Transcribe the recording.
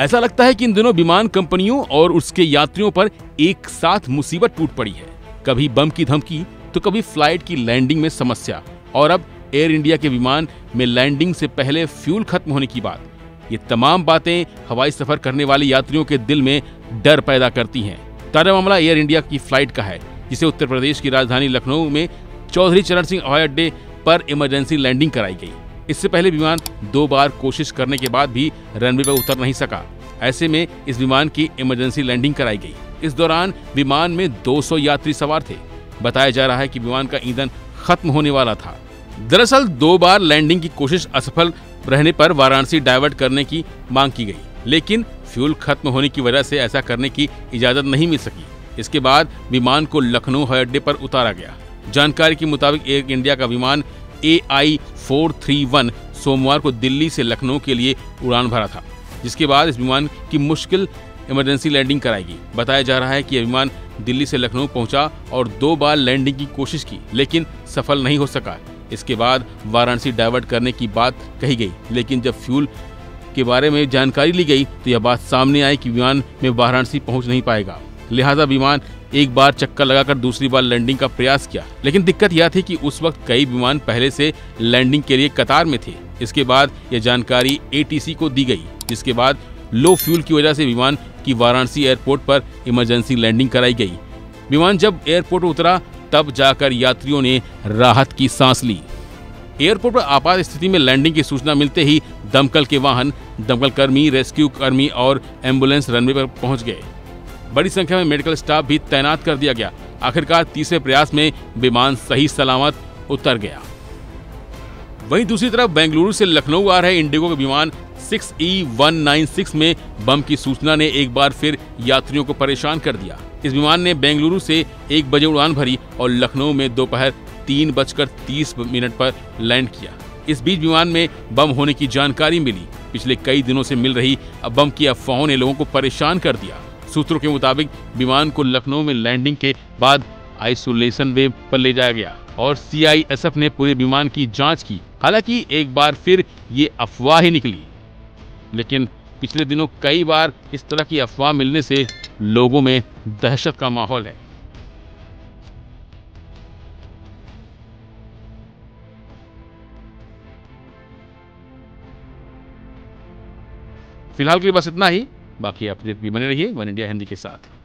ऐसा लगता है कि इन दिनों विमान कंपनियों और उसके यात्रियों पर एक साथ मुसीबत टूट पड़ी है। कभी बम की धमकी तो कभी फ़्लाइट की लैंडिंग में समस्या। और अब एयर इंडिया के विमान में लैंडिंग से पहले फ्यूल खत्म होने की बात। ये तमाम बातें हवाई सफ़र करने वाले यात्रियों के दिल में डर पैदा करती हैं। ताज़ा मामला एयर इंडिया की फ़्लाइट का है, जिसे उत्तर प्रदेश की राजधानी लखनऊ में चौधरी चरण सिंह हवाई अड्डे पर इमरजेंसी लैंडिंग कराई गई। इससे पहले विमान दो बार कोशिश करने के बाद भी रनवे पर उतर नहीं सका। ऐसे में इस विमान की इमरजेंसी लैंडिंग कराई गई। इस दौरान विमान में 200 यात्री सवार थे। बताया जा रहा है कि विमान का ईंधन खत्म होने वाला था। दरअसल दो बार लैंडिंग की कोशिश असफल रहने पर वाराणसी डाइवर्ट करने की मांग की गई। लेकिन फ्यूल खत्म होने की वजह से ऐसा करने की इजाज़त नहीं मिल सकी। इसके बाद विमान को लखनऊ हवाई अड्डे पर उतारा गया। जानकारी के मुताबिक एयर इंडिया का विमान A I four three one सोमवार को दिल्ली से लखनऊ के लिए उड़ान भरा था, जिसके बाद इस विमान की मुश्किल इमरजेंसी लैंडिंग कराएगी बताया जा रहा है कि यह विमान दिल्ली से लखनऊ पहुँचा और दो बार लैंडिंग की कोशिश की, लेकिन सफल नहीं हो सका। इसके बाद वाराणसी डाइवर्ट करने की बात कही गई, लेकिन जब फ्यूल के बारे में जानकारी ली गई तो यह बात सामने आई कि विमान में वाराणसी पहुँच नहीं पाएगा। लिहाजा विमान एक बार चक्कर लगाकर दूसरी बार लैंडिंग का प्रयास किया। लेकिन दिक्कत यह थी कि उस वक्त कई विमान पहले से लैंडिंग के लिए कतार में थे। इसके बाद यह जानकारी एटीसी को दी गई, जिसके बाद लो फ्यूल की वजह से विमान की वाराणसी एयरपोर्ट पर इमरजेंसी लैंडिंग कराई गई। विमान जब एयरपोर्ट उतरा, तब जाकर यात्रियों ने राहत की सांस ली। एयरपोर्ट पर आपात स्थिति में लैंडिंग की सूचना मिलते ही दमकल के वाहन, दमकल कर्मी, रेस्क्यू कर्मी और एंबुलेंस रनवे पर पहुँच गए। बड़ी संख्या में मेडिकल स्टाफ भी तैनात कर दिया गया। आखिरकार तीसरे प्रयास में विमान सही सलामत उतर गया। वहीं दूसरी तरफ़ बेंगलुरु से लखनऊ आ रहे इंडिगो के विमान 6E196 में बम की सूचना ने एक बार फिर यात्रियों को परेशान कर दिया। इस विमान ने बेंगलुरु से एक बजे उड़ान भरी और लखनऊ में दोपहर तीन बजकर तीस मिनट पर लैंड किया। इस बीच विमान में बम होने की जानकारी मिली। पिछले कई दिनों से मिल रही बम की अफवाहों ने लोगों को परेशान कर दिया। सूत्रों के मुताबिक विमान को लखनऊ में लैंडिंग के बाद आइसोलेशन वे पर ले जाया गया और सीआईएसएफ ने पूरे विमान की जाँच की। हालाँकि एक बार फिर ये अफवाह ही निकली। लेकिन पिछले दिनों कई बार इस तरह की अफवाह मिलने से लोगों में दहशत का माहौल है। फ़िलहाल के लिए बस इतना ही। बाकी आप बने रहिए वन इंडिया हिंदी के साथ।